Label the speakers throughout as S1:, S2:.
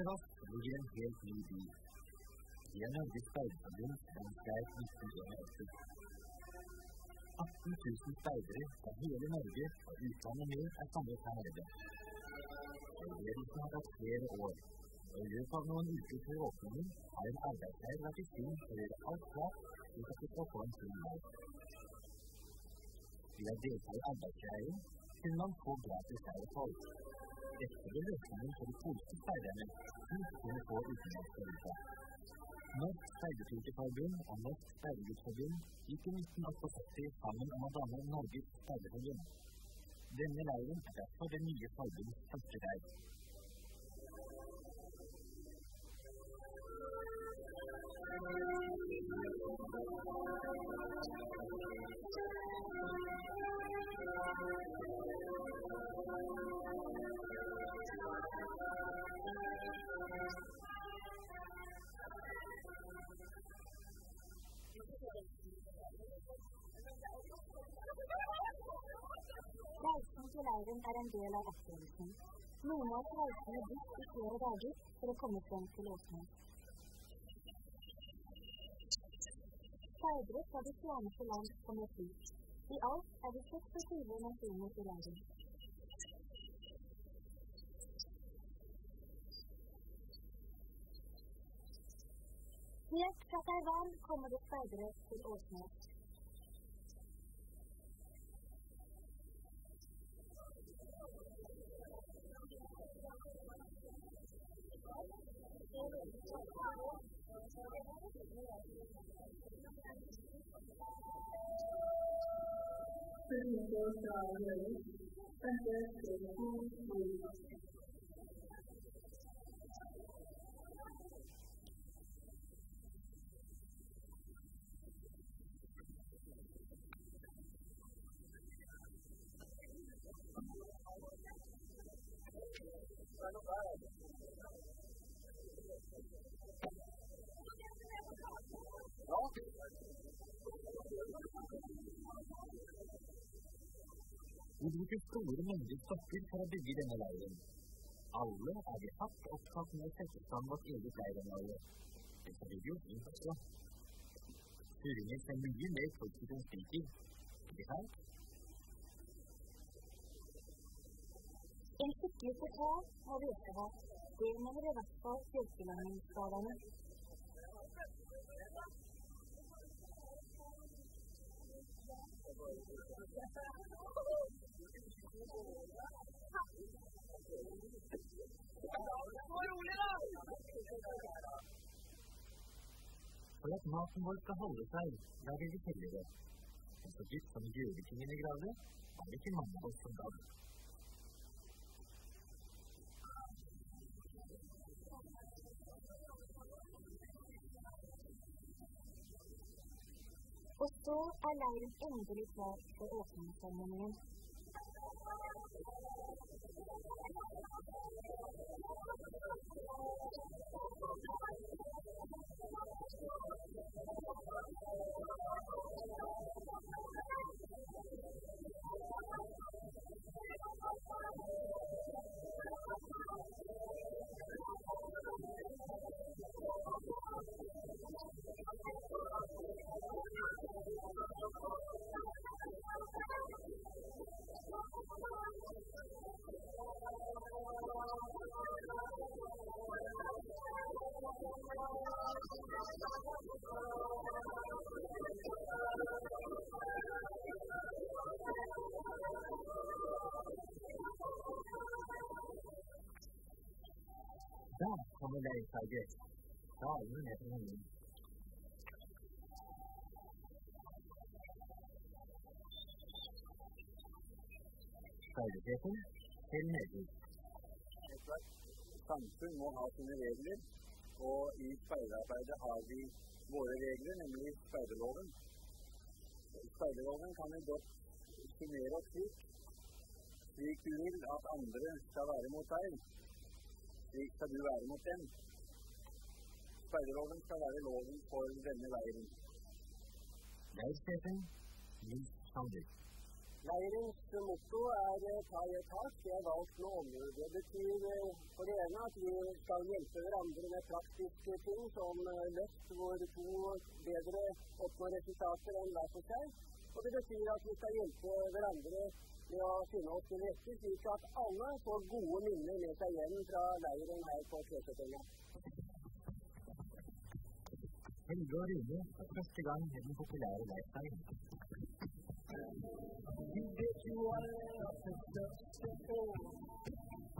S1: Under oss ligger en helt ny by. Vi er Norges Speiderforbund Landsleir 1981. 18 000 speidere fra hele Norge og utlandet med er samlet her nede. Forberedelsen har tatt flere år, i løpet av noen uker før en arbeidsleir vært i sving for å gjøre alt klart slik at vi skal få en leirhold. Dette ble løsningen for de polske seilerne som kunne få utenlandsk valuta. Norsk Speiderpikeforbund og Norsk Seilergudsforbund gikk i 1978 sammen om å danne Norges Seilerforbund. Denne leiren er derfor det nye forbundets første leir.
S2: Reisen til leiren er en del av opplevelsen. Noen av oss er med i flere dager for å komme frem til åpning. Seidere fra de fjerneste land kommer hit. I alt er det 26 nasjoner i leiren. Helt fra Taiwan kommer det speidere til Åsnes. 春眠不觉晓，处处闻啼鸟。
S1: Vi bruker store mengder stokker for å bygge denne leiren. Alle er vi hardt opptatt med å sette sammen vårt eget leirområde. Dette blir jo fint også. Turinger ser mye mer folk ut enn spiker. Ikke sant?
S2: En skikkelig portal må vi også ha. Det mener i hvert fall Bjørkelangen-skalaene.
S1: For at maten vår skal holde seg, lager vi kjellere. Men så dypt som gjøvikingene graver, er det ikke mange av oss som gadd.
S2: Og så er leiren endelig klar for åpningsseremonien.
S1: Der kommer leirferget. Dalende ned til himmelen. Speidersjefen til Nedvik.
S3: Samfunn må ha sine regler, og i speiderarbeidet har vi våre regler, nemlig speiderloven. Speiderloven kan vi godt summere oss slik. Slik du vil at andre skal være mot deg, slik skal du være mot dem. Speiderloven skal være loven for denne leiren.
S1: Leirsjefen Nils Sandvik.
S3: Leirens motto er eh, 'ta i tak'. Det er valgt med omhu. Det betyr eh, for det ene at vi skal hjelpe hverandre med praktiske ting som eh, løft hvor to bedre oppnår resultater enn hver for seg. Og det betyr at vi skal hjelpe hverandre med å finne oss til rette, slik at alle får gode minner med seg hjem fra leiren her på Tvedestrand.
S4: Helge og Rune for første gang med den populære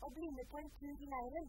S1: og bli med på en tur i leiren.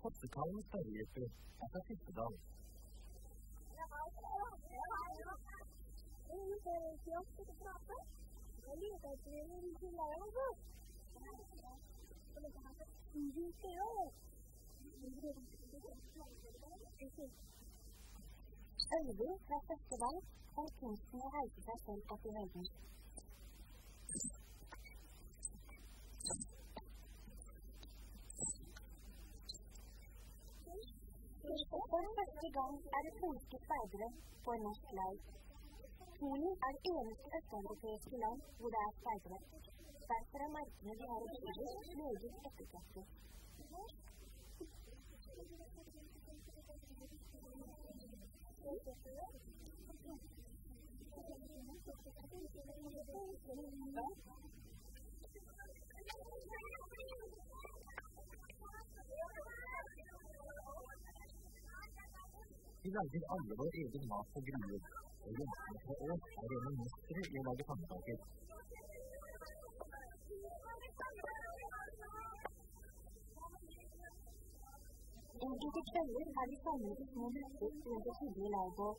S1: ちょ
S2: っとカウンター入れ
S4: て、新しい人
S2: だ。Örebro har festival og kunsten å reise seg selv opp i høyden. For første gang er det polske speidere på en norsk leir. Polen er det eneste østeuropeiske land hvor det er speidere. Derfor er merkene de har å tilby, meget ettertraktet. 就我，这个毛个，我我我我，我老婆，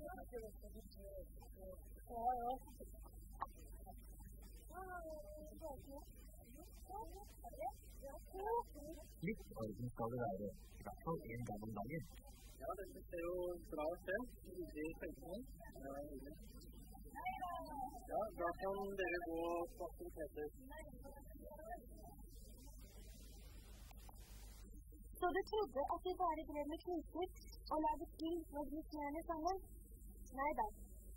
S4: Litt orden skal det være, i hvert fall én gang om dagen.
S3: Ja, dette ser jo bra ut, det. Ryddig tenkning. Ja, da kan dere gå på aktiviteter.
S2: Så du trodde at vi bare drev med kniper og laget spill med gnisjerne sammen? Nei da,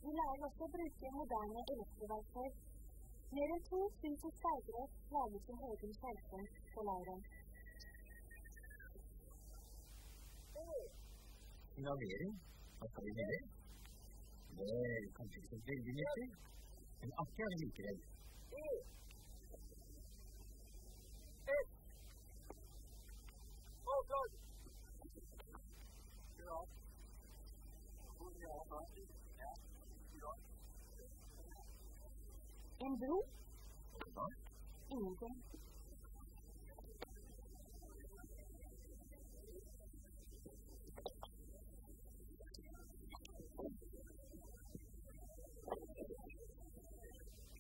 S2: vi lærer også å bruke moderne elektroverktøy. Mer enn 2000 speidere laget sin egen skjerfing på leiren.
S1: Signalering? Hva skal vi med det? Er kanskje ikke så veldig nyttig, men akkurat er 啊！
S2: 一中。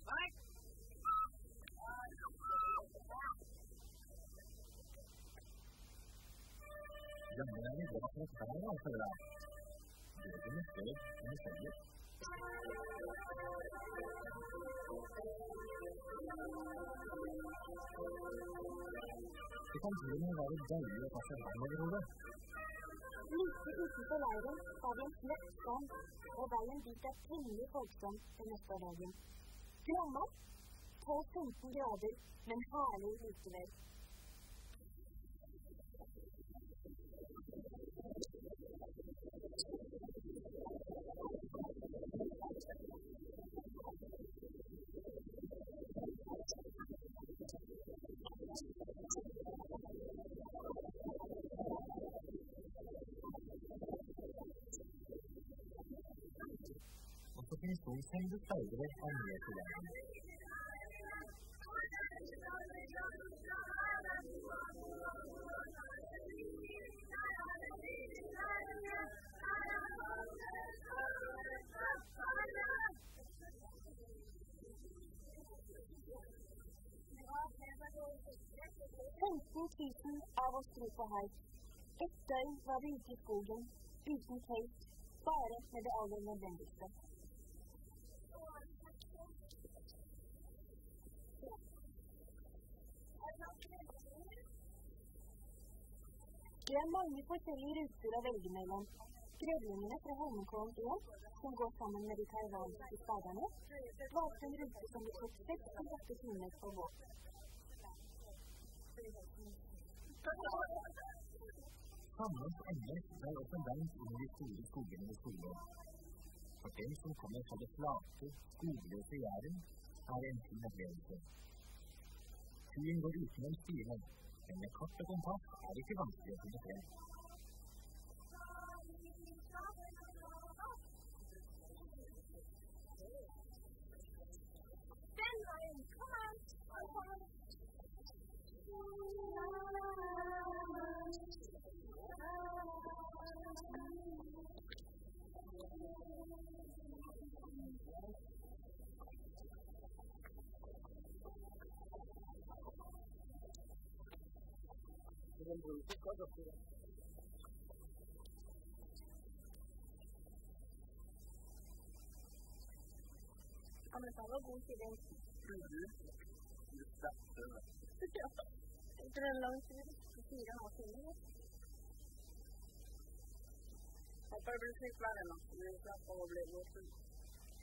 S1: 喂？
S2: 干
S1: 嘛呢？你怎么从采桑巷出来的？什么谁？什么谁？Det kan til og med være deilig å ta seg vann over hodet.
S2: Like utenfor leiren har vi en slett strand, og veien dit er temmelig folksom den neste dagen. Gammel, 12-15 grader, men herlig likevel.
S1: and he of Henry to them.
S2: Femten tusen er vår gruppe her. Et døgn var vi ute i skogen, uten tøy, bare med det aller nødvendigste. Det er mange forskjellige ruter å velge mellom. Grevlingene fra Holmenkollen 1, som går sammen med de taiwanske speiderne, valgte en rute som det tok 68 timer å gå.
S1: Sandnes ende drar også langt inn i de store skogene ved Storlien. For dem som kommer fra det flate, skogløse Jæren, er det en fin opplevelse. Turen går utenom stiene,
S2: 강력한
S3: 최근과 아리스가 무엇이냐 introducir cosas que
S1: Ama estaba coincidencia. Pero la coincidencia sí, no, sí, no. Papá, pero no, no, no,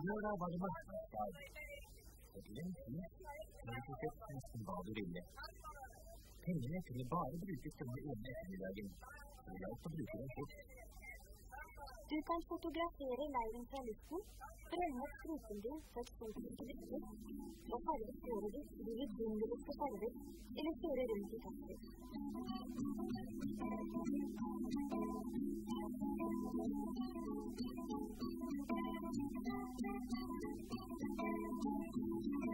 S1: 안녕하세요. 마지막. Men det tok opp nesten hva du ville. Pengene kunne bare brukes denne ene ettermiddagen, så det gjaldt å bruke dem fort.
S2: Du kan fotografere leiren fra luften, brenne opp strupen din på eksotiske dykter og farge håret ditt i vidunderlige farger, eller kjøre rundt i taxi.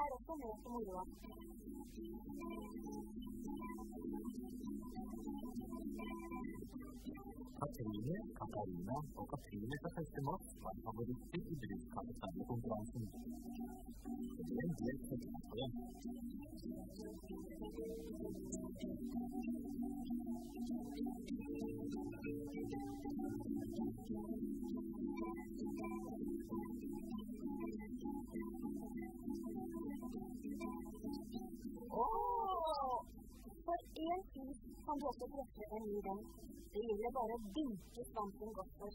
S2: ある人の役目では。
S1: Katrine, Katarina og Katrine fra Festemot var favoritter i bruk av designerkonkurransen. En del følgere Thank you.
S2: Åh! For én tid kan du også treffe en ny venn. Det gjelder bare å dunke svansen godt for.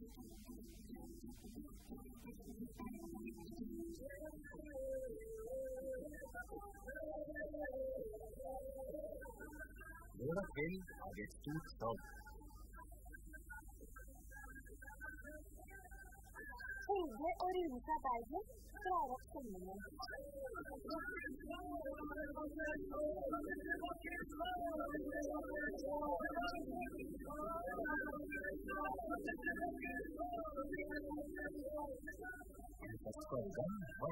S1: Lørdag kveld har vi et stort show.
S2: Og Rune fra Bergen drar opp stemningen.
S1: En slags foregang var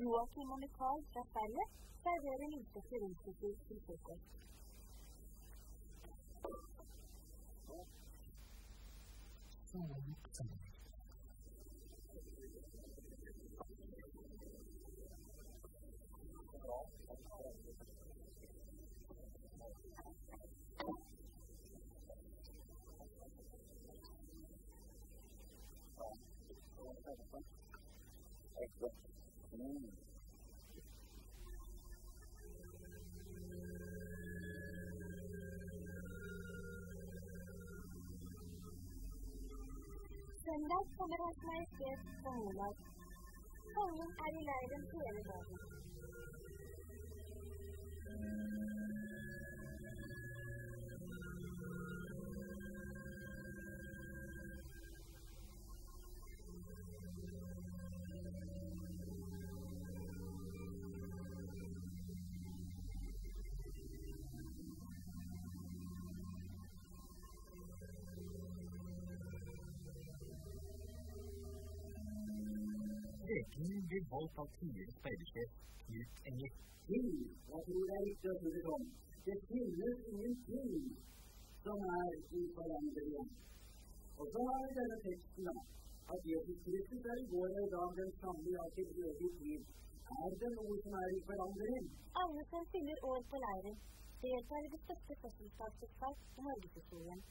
S1: Yuva que manejaba
S2: esta tarea cayeron en este servicio de institución. Thank you. Söndag kommer Hans Majestät förhållad. Kungen är i lägren på Elgården.
S1: Prekenen blir holdt av tidligere speidersjef Knut Enger.
S3: Jeg tror det er viktig å si det sånn. Det finnes ingenting som er uforanderlig. Og så har vi denne teksten, da. At Jesus Kristus er i går og i dag den samme i alt evig tid. Er det noe som er uforanderlig?
S2: Alle som fyller år på leiren, deltar i det største fødselsdagsfest i norgeshistorien.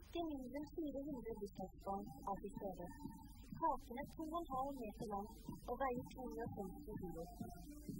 S2: Ikke mindre enn 400 bursdagsbarn er til stede.
S5: 那我平时通个宵，我也是，我万一心
S2: 里没有粉丝，我。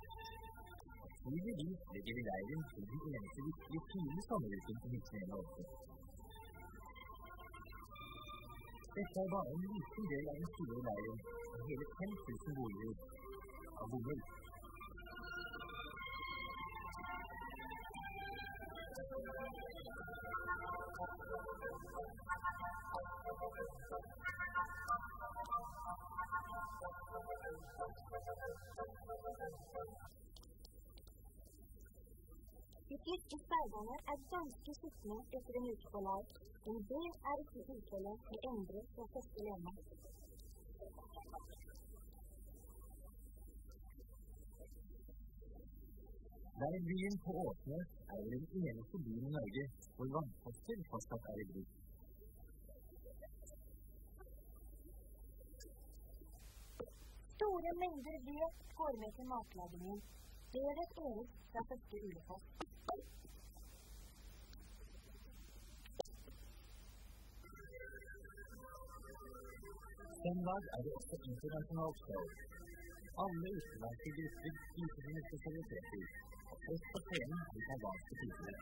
S2: går ikke.
S1: Tydeligvis legger vi leiren til den eneste viktige fine sommeruken på 1981. Dette er bare en liten del av den store leiren med hele 5000 boliger av bomull.
S2: De fleste speiderne er ganske skitne etter en uke på leir, men det er ikke tilfellet med Endre fra første Lene.
S1: Leirbyen på Åsnes er det den eneste byen i Norge hvor vannposter fortsatt er i bruk.
S2: Store mengder ved går med til matlagingen. Det vet Erik fra første ulefoss.
S1: Søndag er det også internasjonalt show. Alle utenlandske grupper viser sine spesialiteter. Først på scenen er cubanske typer.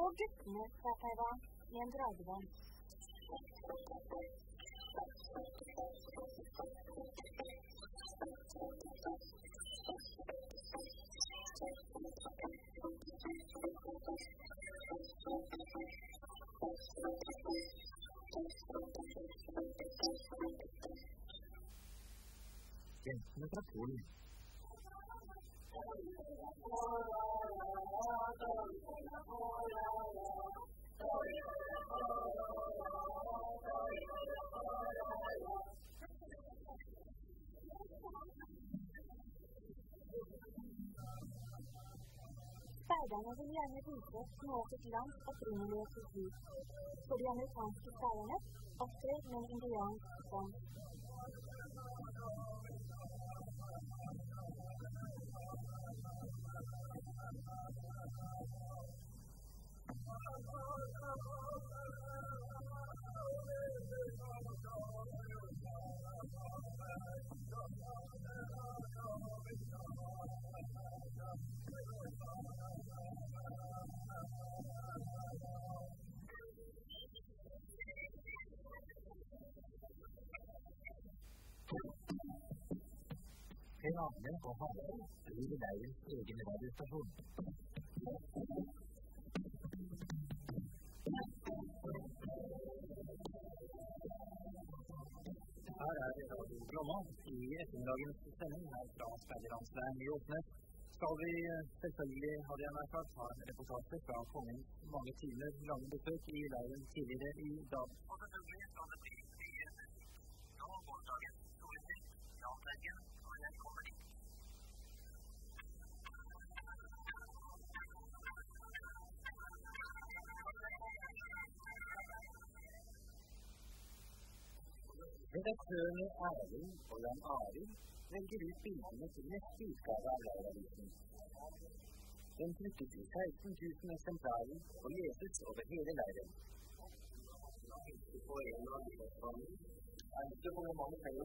S2: Så guttene fra Taiwan med en dragevogn.
S1: Jentene fra Polen.
S2: Speiderne vil gjerne noe av sitt lands opprinnelige kultur. For de amerikanske speiderne opptrer med indiansk sang.
S1: Selam, ben Kohan. Yeni dergin ilgini verdiği sezon.
S4: Her er Radio Glomma i ettermiddagens sending her fra Speiderlandsleiren i Åsnes. Skal vi eh, selvfølgelig, hadde jeg nær sagt, en reportasje fra kongens mange timer lange besøk i leiren tidligere i dag. Og selvfølgelig skal det bli mye. Nå solstikk, Jan Bergen,
S1: Redaktørene Erling og Jan Arild velger ut bildene til neste utgave av Leiravisen. Den trykkes i 16 000 eksemplarer og leses over hele leiren. Er det så mange penger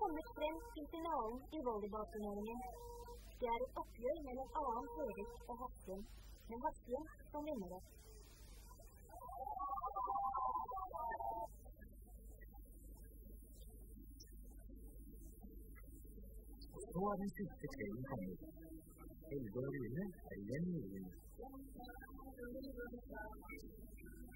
S2: kommet frem til finalen i volleyballturneringen. Det er et oppgjør mellom Alan Høvik og Haslen, men Haslen som vinner
S6: det. Nå er den siste kvelden kommet. Helge og Rune er igjen i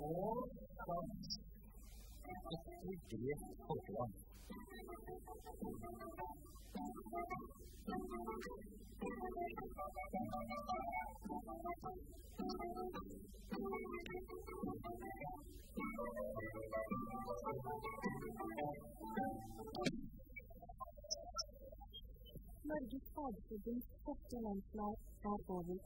S6: jorden. Et virkelig folkeland.
S2: Norges Fagforbunds første landslag er over.